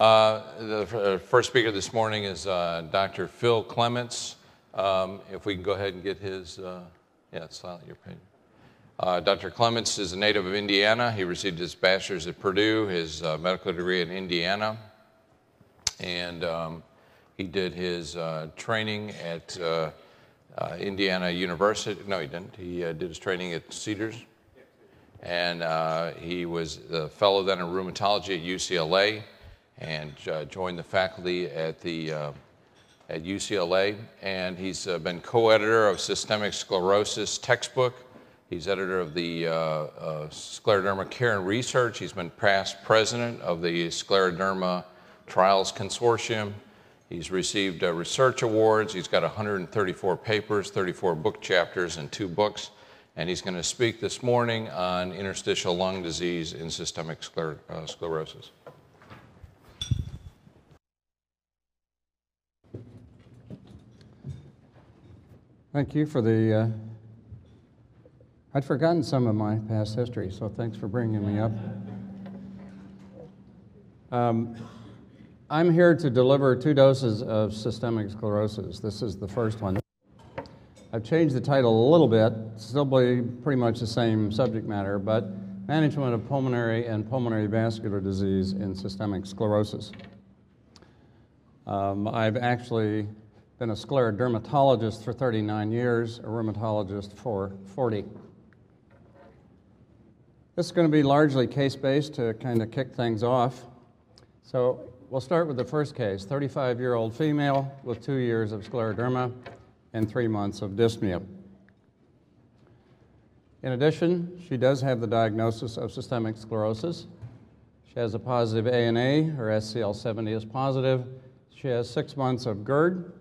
Uh, The uh, first speaker this morning is uh, Dr. Phil Clements. Um, If we can go ahead and get his, uh, yeah, silent, your page. Uh, Dr. Clements is a native of Indiana. He received his bachelor's at Purdue, his medical degree in Indiana, and um, he did his training at Indiana University. No, he didn't. He did his training at Cedars, and he was a fellow then in rheumatology at UCLA, and uh, joined the faculty at the uh, at UCLA. And he's uh, been co-editor of Systemic Sclerosis textbook. He's editor of the Scleroderma Care and Research. He's been past president of the Scleroderma Trials Consortium. He's received uh, research awards. He's got 134 papers, 34 book chapters, and two books. And he's going to speak this morning on interstitial lung disease and systemic scler- uh, sclerosis. Thank you for the. Uh, I'd forgotten some of my past history, so thanks for bringing me up. Um, I'm here to deliver two doses of systemic sclerosis. This is the first one. I've changed the title a little bit, still pretty much the same subject matter, but management of pulmonary and pulmonary vascular disease in systemic sclerosis. Um, I've actually been a sclerodermatologist for 39 years, a rheumatologist for 40. This is going to be largely case-based to kind of kick things off. So we'll start with the first case, 35-year-old female with two years of scleroderma and three months of dyspnea. In addition, she does have the diagnosis of systemic sclerosis. She has a positive ANA, her SCL70 is positive. She has six months of GERD,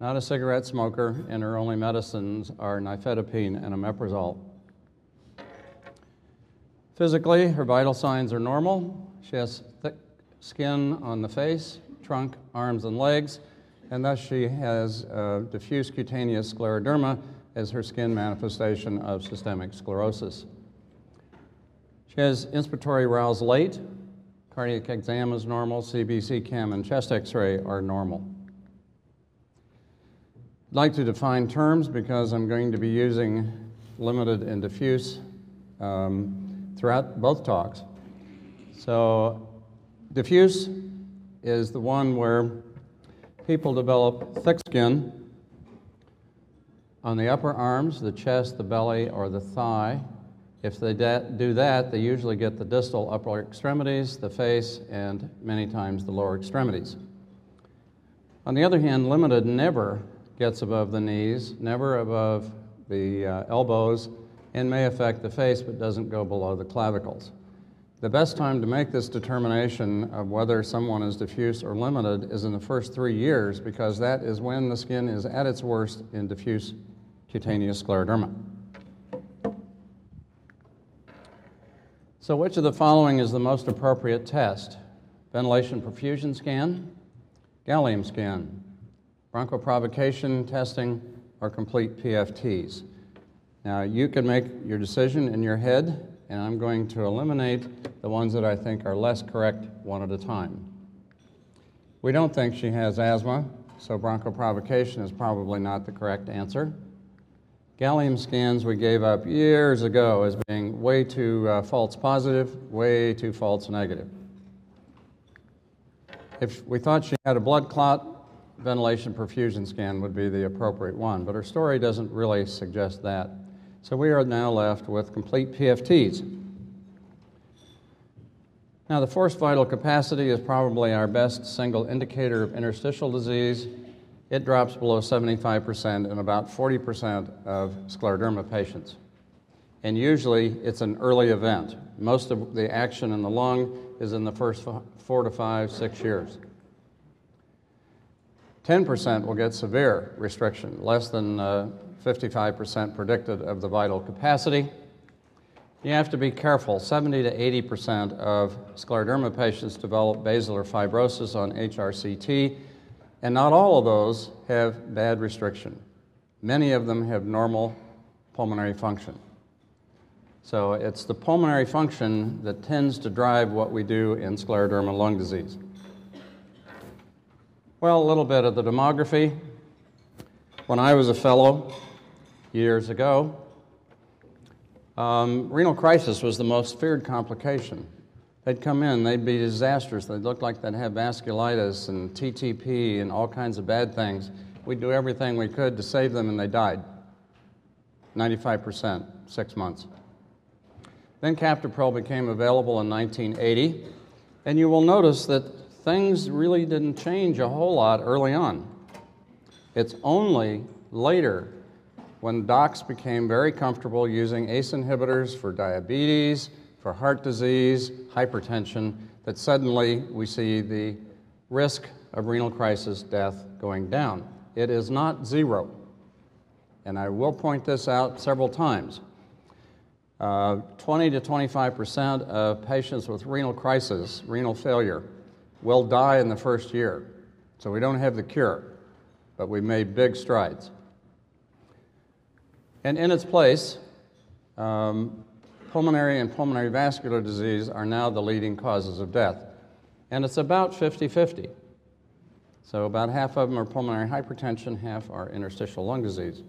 not a cigarette smoker, and her only medicines are nifedipine and omeprazole. Physically, her vital signs are normal. She has thick skin on the face, trunk, arms, and legs, and thus she has diffuse cutaneous scleroderma as her skin manifestation of systemic sclerosis. She has inspiratory arousal late, cardiac exam is normal, CBC chem and chest x-ray are normal. I'd like to define terms because I'm going to be using limited and diffuse um, throughout both talks. So diffuse is the one where people develop thick skin on the upper arms, the chest, the belly, or the thigh. If they do that, they usually get the distal upper extremities, the face, and many times the lower extremities. On the other hand, limited never gets above the knees, never above the uh, elbows, and may affect the face but doesn't go below the clavicles. The best time to make this determination of whether someone is diffuse or limited is in the first three years because that is when the skin is at its worst in diffuse cutaneous scleroderma. So which of the following is the most appropriate test? Ventilation perfusion scan, gallium scan, bronchoprovocation testing, or complete PFTs. Now you can make your decision in your head, and I'm going to eliminate the ones that I think are less correct one at a time. We don't think she has asthma, so bronchoprovocation is probably not the correct answer. Gallium scans we gave up years ago as being way too uh, false positive, way too false negative. If we thought she had a blood clot, ventilation perfusion scan would be the appropriate one, but her story doesn't really suggest that. So we are now left with complete PFTs. Now, the forced vital capacity is probably our best single indicator of interstitial disease. It drops below 75% in about 40% of scleroderma patients. And usually it's an early event. Most of the action in the lung is in the first four to five, six years. 10% will get severe restriction, less than uh, 55% predicted of the vital capacity. You have to be careful. 70 to 80% of scleroderma patients develop basilar fibrosis on HRCT, and not all of those have bad restriction. Many of them have normal pulmonary function. So it's the pulmonary function that tends to drive what we do in scleroderma lung disease. Well, a little bit of the demography. When I was a fellow years ago, um, renal crisis was the most feared complication. They'd come in, they'd be disastrous. They'd look like they'd have vasculitis and TTP and all kinds of bad things. We'd do everything we could to save them, and they died. 95%, six months. Then Captopril became available in 1980, and you will notice that things really didn't change a whole lot early on. It's only later when docs became very comfortable using ACE inhibitors for diabetes, for heart disease, hypertension, that suddenly we see the risk of renal crisis death going down. It is not zero. And I will point this out several times. Uh, 20 to 25 percent of patients with renal crisis, renal failure, will die in the first year. So we don't have the cure, but we made big strides. And in its place, um, pulmonary and pulmonary vascular disease are now the leading causes of death. And it's about 50 50. So about half of them are pulmonary hypertension, half are interstitial lung disease.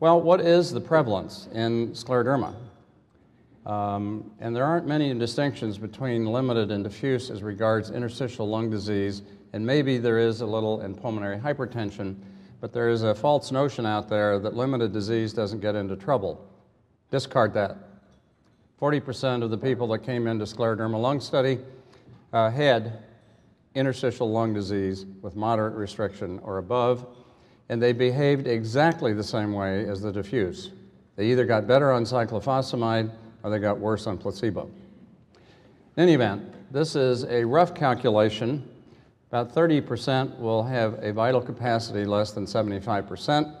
Well, what is the prevalence in scleroderma? Um, and there aren't many distinctions between limited and diffuse as regards interstitial lung disease, and maybe there is a little in pulmonary hypertension, but there is a false notion out there that limited disease doesn't get into trouble. Discard that. 40% of the people that came into scleroderma lung study uh, had interstitial lung disease with moderate restriction or above, and they behaved exactly the same way as the diffuse. They either got better on cyclophosphamide or they got worse on placebo. In any event, this is a rough calculation. About 30% will have a vital capacity less than 75%.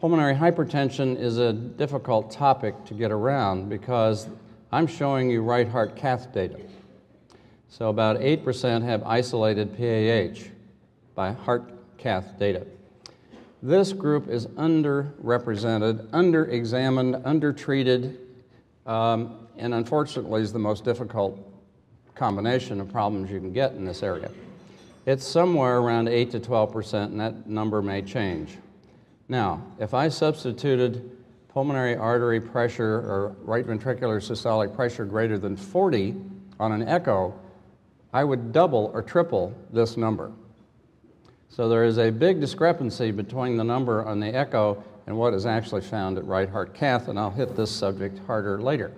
Pulmonary hypertension is a difficult topic to get around because I'm showing you right heart cath data. So about 8% have isolated PAH by heart cath data. This group is underrepresented, under-examined, undertreated, um, and unfortunately is the most difficult combination of problems you can get in this area. It's somewhere around 8 to 12 percent, and that number may change. Now, if I substituted pulmonary artery pressure or right ventricular systolic pressure greater than 40 on an echo, I would double or triple this number. So there is a big discrepancy between the number on the echo and what is actually found at right heart cath, and I'll hit this subject harder later.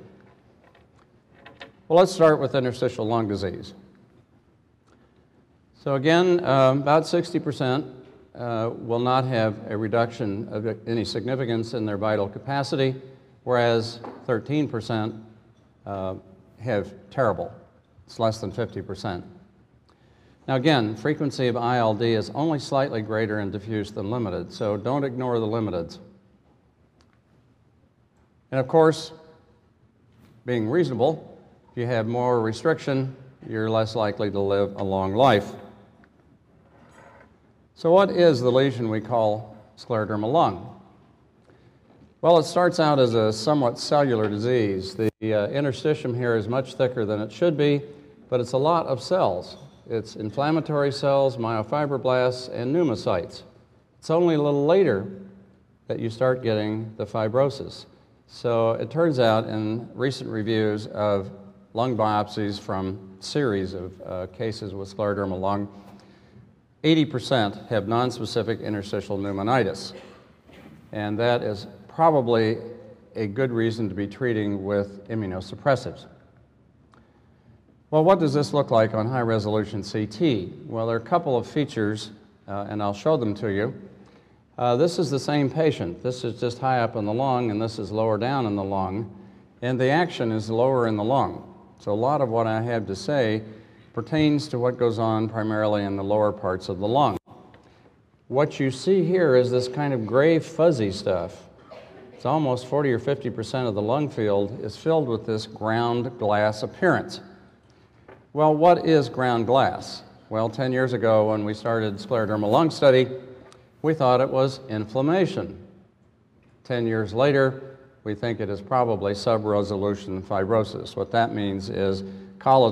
Well, let's start with interstitial lung disease. So again, uh, about 60% uh, will not have a reduction of any significance in their vital capacity, whereas 13% uh, have terrible. It's less than 50%. Now again, frequency of ILD is only slightly greater in diffuse than limited, so don't ignore the limiteds. And of course, being reasonable, if you have more restriction, you're less likely to live a long life. So what is the lesion we call scleroderma lung? Well, it starts out as a somewhat cellular disease. The uh, interstitium here is much thicker than it should be, but it's a lot of cells. It's inflammatory cells, myofibroblasts, and pneumocytes. It's only a little later that you start getting the fibrosis. So it turns out in recent reviews of lung biopsies from series of uh, cases with scleroderma lung, 80% have nonspecific interstitial pneumonitis. And that is probably a good reason to be treating with immunosuppressives. Well, what does this look like on high resolution CT? Well, there are a couple of features, uh, and I'll show them to you. Uh, this is the same patient. This is just high up in the lung, and this is lower down in the lung. And the action is lower in the lung. So a lot of what I have to say pertains to what goes on primarily in the lower parts of the lung. What you see here is this kind of gray fuzzy stuff. It's almost 40 or 50% of the lung field is filled with this ground glass appearance. Well, what is ground glass? Well, 10 years ago when we started scleroderma lung study, we thought it was inflammation. 10 years later, we think it is probably sub-resolution fibrosis. What that means is collagen